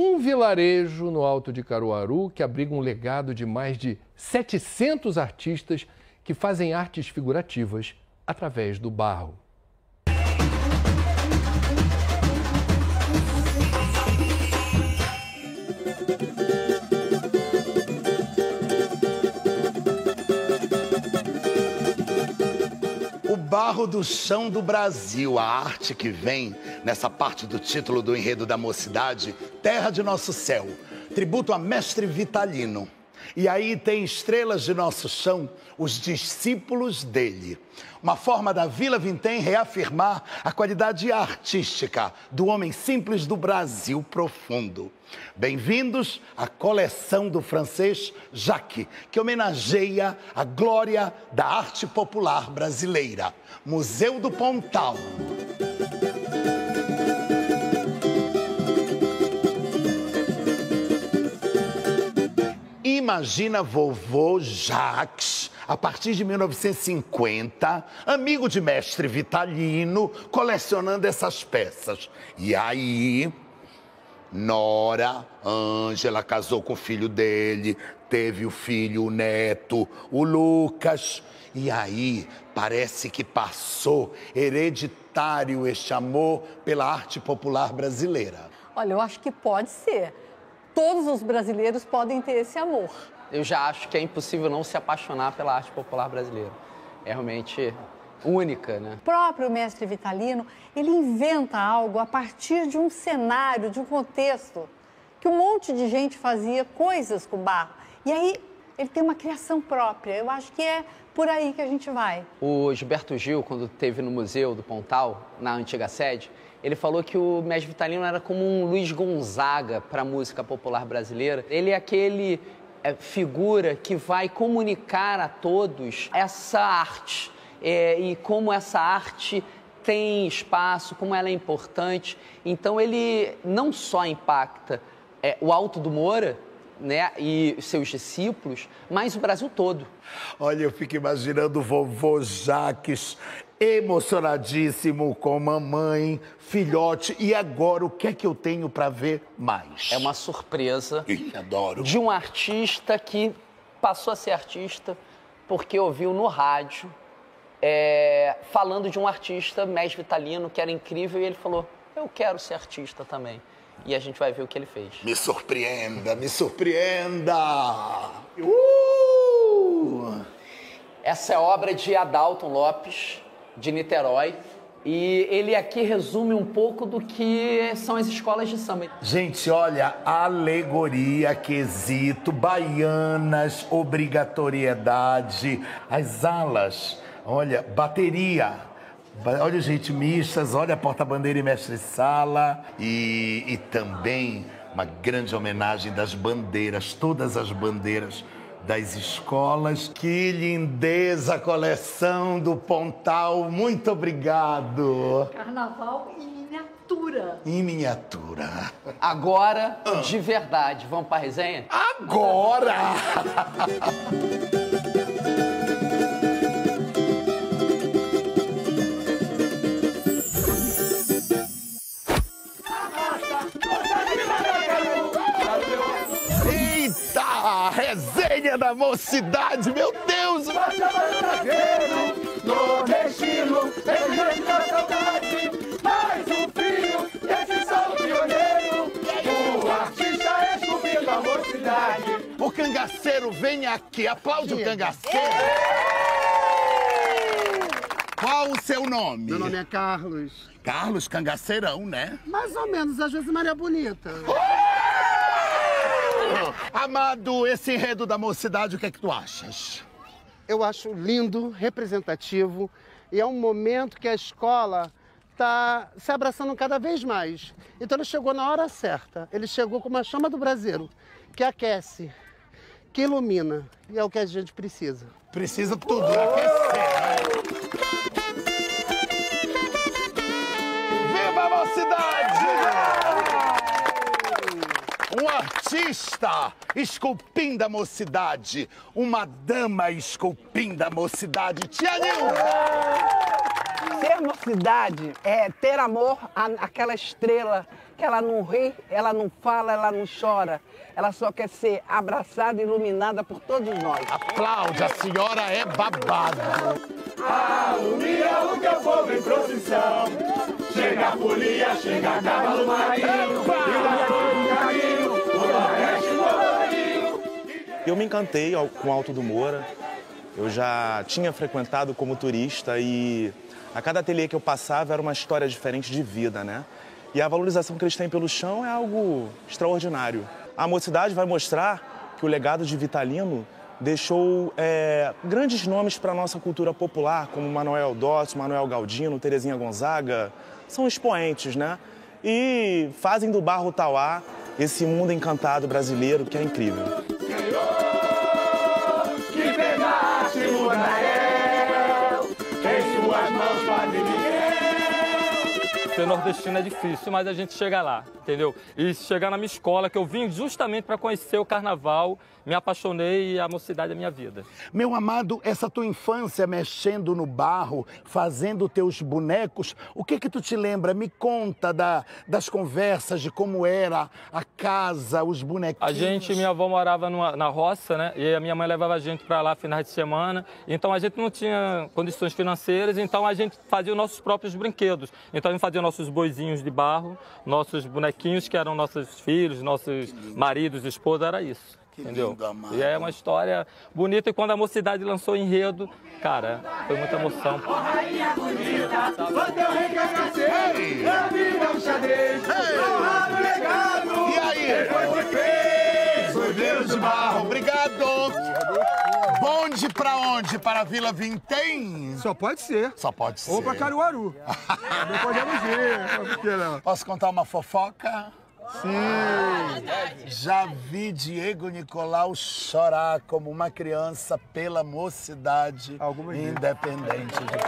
um vilarejo no alto de Caruaru que abriga um legado de mais de 700 artistas que fazem artes figurativas através do barro. barro do chão do Brasil, a arte que vem nessa parte do título do enredo da mocidade, Terra de Nosso Céu, tributo a Mestre Vitalino. E aí tem estrelas de nosso chão, os discípulos dele. Uma forma da Vila Vintém reafirmar a qualidade artística do homem simples do Brasil profundo. Bem-vindos à coleção do francês Jacques, que homenageia a glória da arte popular brasileira. Museu do Pontal. Imagina vovô Jacques, a partir de 1950, amigo de mestre Vitalino, colecionando essas peças. E aí, Nora, Ângela, casou com o filho dele, teve o filho, o neto, o Lucas. E aí, parece que passou hereditário este amor pela arte popular brasileira. Olha, eu acho que pode ser todos os brasileiros podem ter esse amor. Eu já acho que é impossível não se apaixonar pela arte popular brasileira. É realmente única, né? O próprio mestre Vitalino, ele inventa algo a partir de um cenário, de um contexto, que um monte de gente fazia coisas com barro. E aí ele tem uma criação própria. Eu acho que é por aí que a gente vai. O Gilberto Gil, quando esteve no Museu do Pontal, na antiga sede, ele falou que o Mestre Vitalino era como um Luiz Gonzaga para a música popular brasileira. Ele é aquele é, figura que vai comunicar a todos essa arte é, e como essa arte tem espaço, como ela é importante. Então ele não só impacta é, o Alto do Moura, né, e seus discípulos, mas o Brasil todo. Olha, eu fico imaginando o vovô Jaques emocionadíssimo com mamãe, filhote. E agora, o que é que eu tenho para ver mais? É uma surpresa. Ih, adoro. De um artista que passou a ser artista porque ouviu no rádio é, falando de um artista, Mestre Vitalino, que era incrível, e ele falou: Eu quero ser artista também. E a gente vai ver o que ele fez. Me surpreenda, me surpreenda! Uh! Essa é obra de Adalton Lopes, de Niterói. E ele aqui resume um pouco do que são as escolas de samba. Gente, olha, alegoria, quesito, baianas, obrigatoriedade, as alas, olha, bateria, olha os ritmistas, olha a porta-bandeira e mestre-sala e, e também uma grande homenagem das bandeiras, todas as bandeiras das escolas. Que lindeza a coleção do Pontal. Muito obrigado. Carnaval em miniatura. Em miniatura. Agora, ah. de verdade, vamos para a resenha? Agora! resenha da mocidade, meu Deus! Nordestino, saudade, mais um desse sol pioneiro, o artista esculpindo a mocidade. O cangaceiro vem aqui, aplaude o cangaceiro. Qual o seu nome? Meu nome é Carlos. Carlos Cangaceirão, né? Mais ou menos, às vezes Maria Bonita. Amado, esse enredo da mocidade, o que é que tu achas? Eu acho lindo, representativo e é um momento que a escola está se abraçando cada vez mais. Então ele chegou na hora certa. Ele chegou com uma chama do braseiro que aquece, que ilumina e é o que a gente precisa. Precisa tudo, uh! aquecer. Artista esculpindo a mocidade, uma dama esculpindo a mocidade. Tia Nilda! Ser mocidade é ter amor àquela estrela que ela não ri, ela não fala, ela não chora. Ela só quer ser abraçada e iluminada por todos nós. Aplaude, a senhora é babada. Alumia o teu povo em procissão. Chega a folia, chega a cavalo marinho. Eu me encantei com Alto do Moura. Eu já tinha frequentado como turista e a cada ateliê que eu passava era uma história diferente de vida, né? E a valorização que eles têm pelo chão é algo extraordinário. A mocidade vai mostrar que o legado de Vitalino deixou é, grandes nomes para a nossa cultura popular, como Manuel Dócio, Manuel Galdino, Terezinha Gonzaga. São expoentes, né? E fazem do Barro Tauá esse mundo encantado brasileiro que é incrível. Ser nordestino é difícil, mas a gente chega lá, entendeu? E chegar na minha escola, que eu vim justamente para conhecer o carnaval, me apaixonei e a mocidade é minha vida. Meu amado, essa tua infância mexendo no barro, fazendo teus bonecos, o que que tu te lembra? Me conta da- das conversas, de como era a casa, os bonequinhos. A gente, minha avó morava numa- na roça, né? E a minha mãe levava a gente para lá finais de semana. Então a gente não tinha condições financeiras, então a gente fazia os nossos próprios brinquedos. Então a gente fazia nossos boizinhos de barro, nossos bonequinhos que eram nossos filhos, nossos maridos, esposas, era isso. entendeu? lindo, e é uma história bonita. E quando a mocidade lançou o enredo, cara, foi muita emoção. Rainha bonita, só teu rei quer nascer. A vida é um xadrez. Honrado legado. E aí? Depois de fez, foi Deus de barro. Obrigado! Bonde pra onde? Para a Vila Vintém? Só pode ser. Só pode ser. Ou pra Caruaru. Também podemos ir. Por que não? Posso contar uma fofoca? Sim. Já vi Diego Nicolau chorar como uma criança pela mocidade Algumas vezes. independente de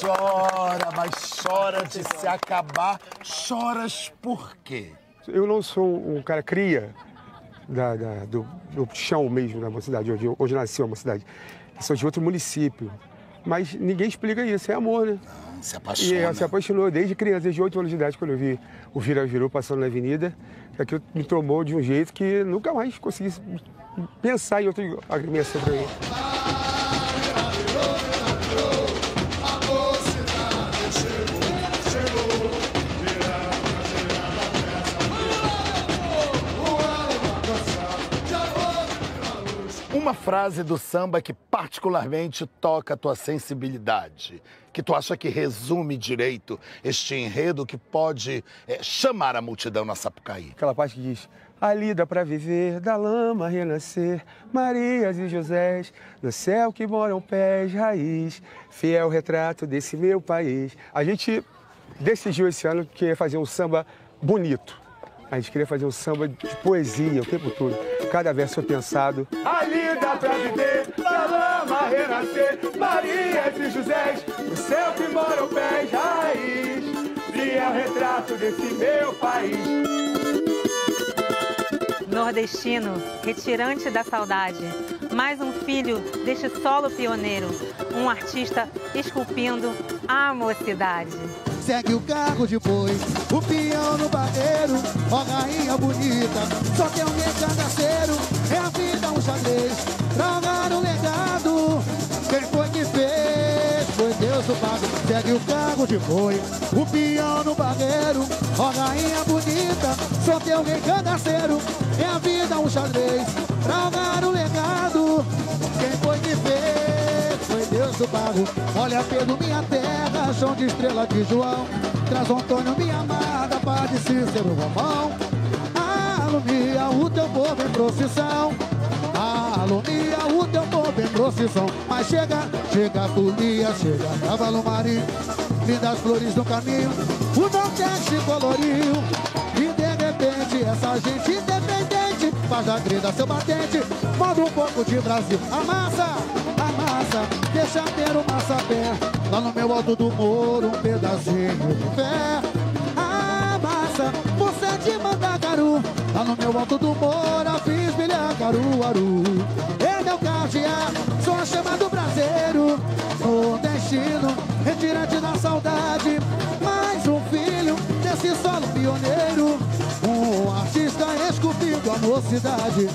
Chora, mas chora de se acabar. Choras por quê? Eu não sou um cara cria da- da- do, do chão mesmo da mocidade, onde, onde nasceu a mocidade. Sou de outro município. Mas ninguém explica isso, é amor, né? Se E apaixona. ela se apaixonou desde criança, desde 8 anos de idade, quando eu vi o Vira Virou passando na avenida. Aquilo me tomou de um jeito que nunca mais consegui pensar em outra agremiação para mim. Uma frase do samba que particularmente toca a tua sensibilidade, que tu acha que resume direito este enredo que pode eh, chamar a multidão na Sapucaí. Aquela parte que diz: Ali dá pra viver, da lama renascer, Marias e Josés, no céu que moram pés, raiz, fiel retrato desse meu país. A gente decidiu esse ano que ia fazer um samba bonito. A gente queria fazer um samba de poesia o tempo todo. Cada verso foi pensado. Ali dá pra viver, da lama renascer, Marias e Josés, no céu que moram pés, raiz, fiel retrato desse meu país. Nordestino, retirante da saudade, mais um filho deste solo pioneiro, um artista esculpindo a mocidade. Segue o carro de boi, o peão no barreiro, ó rainha bonita, só tem um cangaceiro, é a segue o carro de boi, o peão no barreiro, ó rainha bonita, só tem um cangaceiro, é a vida um xadrez, pra o legado, quem foi que fez, foi Deus do pago, olha Pedro, minha terra, chão de estrela de João, traz Antônio, minha amada, Padre Cícero Romão, alumia o teu povo em procissão, alumia teu povo em procissão, mas chega, chega a folia, chega cavalo marinho, lindas flores no caminho, o Nordeste coloriu, e de repente essa gente independente faz da grida seu batente, manda um pouco de Brasil, amassa, amassa, deixa ter o massapé, lá no meu alto do moro, um pedacinho de fé, amassa, você é de Mandacaru, lá no meu alto do moro, mocidade